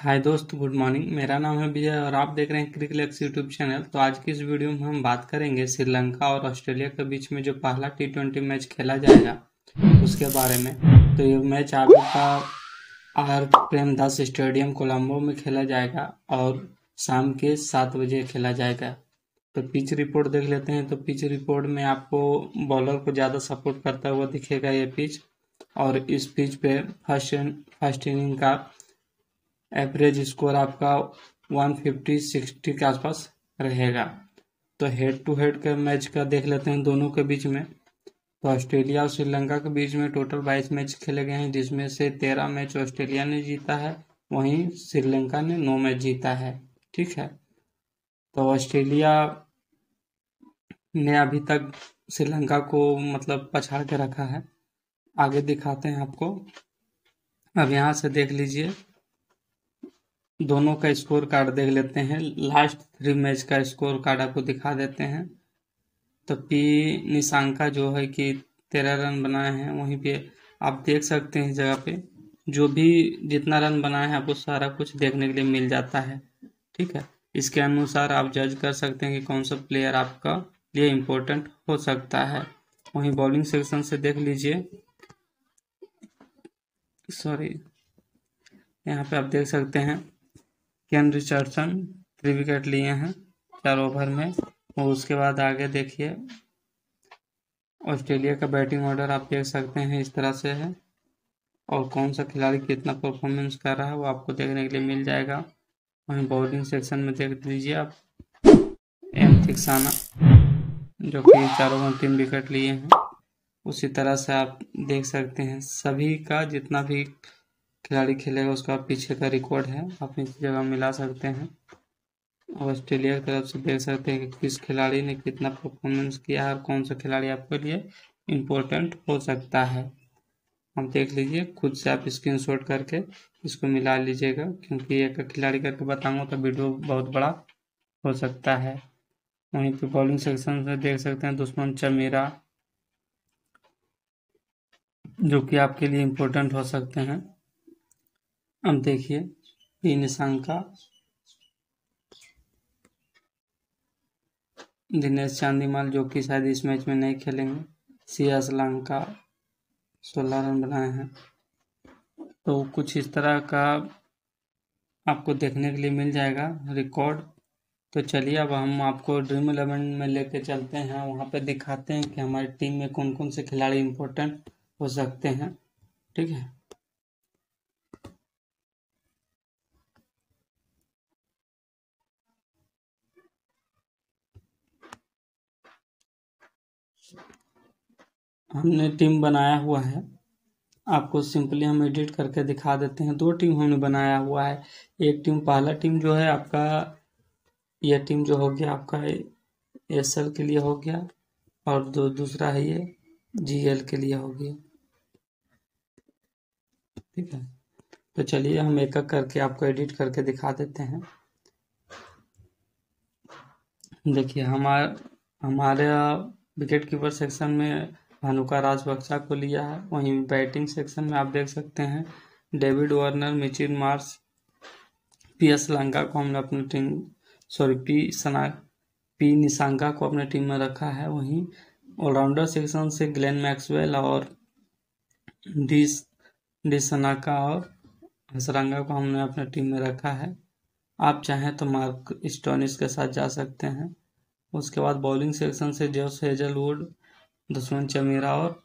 हाय दोस्त good morning मेरा नाम है विजय और आप देख रहे हैं क्रिकलेक्स यूट्यूब चैनल तो आज की इस वीडियो में हम बात करेंगे श्रीलंका और ऑस्ट्रेलिया के बीच में जो पहला टी ट्वेंटी मैच खेला जाएगा, उसके बारे में। तो ये मैच आपका आर प्रेमदास स्टेडियम कोलंबो में खेला जाएगा और शाम के सात बजे खेला जाएगा। तो पिच रिपोर्ट देख लेते हैं। तो पिच रिपोर्ट में आपको बॉलर को ज़्यादा सपोर्ट करता हुआ दिखेगा ये पिच और इस पिच पे फ़र्स्ट फ़र्स्ट इनिंग का एवरेज स्कोर आपका 150 60 के आसपास रहेगा। तो हेड टू हेड के मैच का देख लेते हैं दोनों के बीच में। तो ऑस्ट्रेलिया और श्रीलंका के बीच में टोटल बाईस मैच खेले गए हैं, जिसमें से तेरह मैच ऑस्ट्रेलिया ने जीता है, वहीं श्रीलंका ने नौ मैच जीता है। ठीक है? तो ऑस्ट्रेलिया ने अभी तक श्रीलंका को मतलब पछाड़ के रखा है। आगे दिखाते हैं आपको। अब यहाँ से देख लीजिए। दोनों का स्कोर कार्ड देख लेते हैं। लास्ट थ्री मैच का स्कोर कार्ड आपको दिखा देते हैं। तो पी निशांका जो है कि तेरह रन बनाए हैं, वहीं पे आप देख सकते हैं जगह पे। जो भी जितना रन बनाए हैं, आपको सारा कुछ देखने के लिए मिल जाता है। ठीक है? इसके अनुसार आप जज कर सकते हैं कि कौन सा प्लेयर आपका लिए इम्पोर्टेंट हो सकता है। वहीं बॉलिंग सेक्शन से देख लीजिए। सॉरी यहाँ पे आप देख सकते हैं। केन रिचर्डसन थ्री विकेट लिए हैं, चार ओवर में। और उसके बाद आगे देखिए। ऑस्ट्रेलिया का बैटिंग ऑर्डर आप देख सकते हैं, इस तरह से है। और कौन सा खिलाड़ी कितना परफॉर्मेंस कर रहा है, वो आपको देखने के लिए मिल जाएगा। वहीं बॉलिंग सेक्शन में देख लीजिए आप। एम थिक्साना जो कि चार ओवर तीन विकेट लिए हैं। उसी तरह से आप देख सकते हैं। सभी का जितना भी खिलाड़ी खेलेगा उसका पीछे का रिकॉर्ड है। आप इस जगह मिला सकते हैं। ऑस्ट्रेलिया की तरफ़ से देख सकते हैं कि किस खिलाड़ी ने कितना परफॉर्मेंस किया है और कौन सा खिलाड़ी आपके लिए इम्पोर्टेंट हो सकता है। आप देख लीजिए, खुद से आप स्क्रीनशॉट करके इसको मिला लीजिएगा, क्योंकि एक खिलाड़ी करके बताऊँगा तो वीडियो बहुत बड़ा हो सकता है। वहीं पे बॉलिंग सेक्शन से देख सकते हैं दुश्मन चमेरा, जो कि आपके लिए इम्पोर्टेंट हो सकते हैं। अब देखिए पी निशांका दिनेश चांदीमाल, जो कि शायद इस मैच में नहीं खेलेंगे। सिया लंका सोलह रन बनाए हैं। तो कुछ इस तरह का आपको देखने के लिए मिल जाएगा रिकॉर्ड। तो चलिए, अब हम आपको ड्रीम इलेवन में लेके चलते हैं। वहाँ पे दिखाते हैं कि हमारी टीम में कौन कौन से खिलाड़ी इम्पोर्टेंट हो सकते हैं। ठीक है? हमने टीम बनाया हुआ है। आपको सिंपली हम एडिट करके दिखा देते हैं। दो टीम हमने बनाया हुआ है। एक टीम, पहला टीम जो है आपका यह टीम जो हो गया आपका एस एल के लिए हो गया और दो, दूसरा है ये जी एल के लिए हो गया। ठीक है? तो चलिए हम एक एक करके आपको एडिट करके दिखा देते हैं। देखिए, हमारे हमारे विकेट कीपर सेक्शन में भानुका राजबक्सा को लिया है। वहीं बैटिंग सेक्शन में आप देख सकते हैं, David Warner Mitchell Marsh P S Lanka को हमने अपनी टीम सॉरी पी सना, पी निशांका को अपने टीम में रखा है। वहीं ऑलराउंडर सेक्शन से ग्लेन मैक्सवेल और डी डी सनाका और हसरंगा को हमने अपने टीम में रखा है। आप चाहें तो मार्क स्टोनिस के साथ जा सकते हैं। उसके बाद बॉलिंग सेक्शन से जोस हेजलवुड, दुश्मन चमीरा और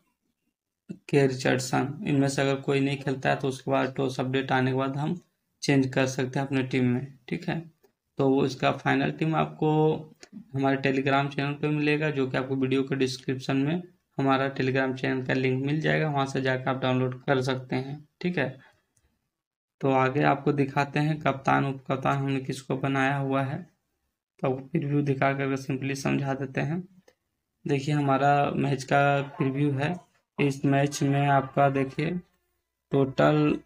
के रिचर्डसन। इनमें से अगर कोई नहीं खेलता है तो उसके बाद टॉस अपडेट आने के बाद हम चेंज कर सकते हैं अपने टीम में, ठीक है? तो वो इसका फाइनल टीम आपको हमारे टेलीग्राम चैनल पे मिलेगा, जो कि आपको वीडियो के डिस्क्रिप्शन में हमारा टेलीग्राम चैनल का लिंक मिल जाएगा। वहाँ से जाकर आप डाउनलोड कर सकते हैं, ठीक है? तो आगे आपको दिखाते हैं कप्तान उप कप्तान हमने किसको बनाया हुआ है। तो प्रिव्यू दिखा कर सिंपली समझा देते हैं। देखिए हमारा मैच का प्रीव्यू है। इस मैच में आपका देखिए टोटल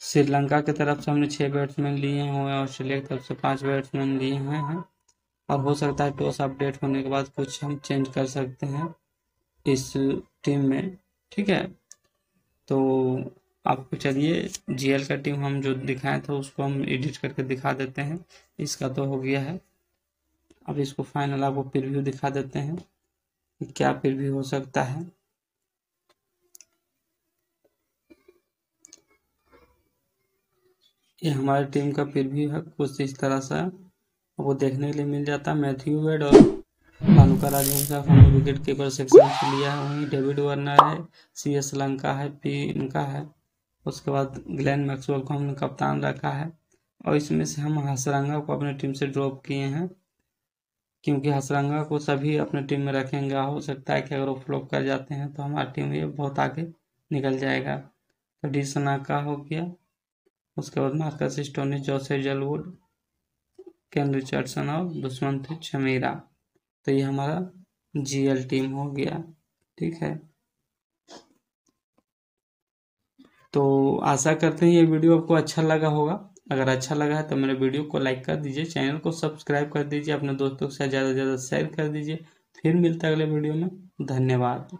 श्रीलंका की तरफ़ से हमने छः बैट्समैन लिए हुए हैं, ऑस्ट्रेलिया की तरफ़ से पाँच बैट्समैन लिए हुए हैं। और हो सकता है टॉस अपडेट होने के बाद कुछ हम चेंज कर सकते हैं इस टीम में, ठीक है? तो आपको चलिए जीएल का टीम हम जो दिखाए थे उसको हम एडिट करके दिखा देते हैं। इसका तो हो गया है। अब इसको फाइनल आपको प्रीव्यू दिखा देते हैं कि क्या प्रीव्यू हो सकता है। ये हमारी टीम का प्रीव्यू है, कुछ इस तरह से। वो देखने के लिए मिल जाता है मैथ्यू वेड और भानुका राजवंश विकेट कीपर सेक्शन से लिया है। वहीं डेविड वार्नर है सी एस लंका है पी इनका है। उसके बाद ग्लैन मैक्सवेल को हमने कप्तान रखा है। और इसमें से हम हसरंगा को अपने टीम से ड्रॉप किए हैं। क्योंकि हसरंगा को सभी अपने टीम में रखेंगे। हो सकता है कि अगर वो फ्लॉप कर जाते हैं तो हमारी टीम ये बहुत आगे निकल जाएगा। तो डी सना का हो गया। उसके बाद Marcus Stoinis Josh Hazlewood Kane Richardson और दुष्मंत चमेरा। तो ये हमारा जीएल टीम हो गया। ठीक है। तो आशा करते हैं ये वीडियो आपको अच्छा लगा होगा। अगर अच्छा लगा है तो मेरे वीडियो को लाइक कर दीजिए, चैनल को सब्सक्राइब कर दीजिए, अपने दोस्तों के साथ ज़्यादा से ज़्यादा शेयर कर दीजिए। फिर मिलता है अगले वीडियो में। धन्यवाद।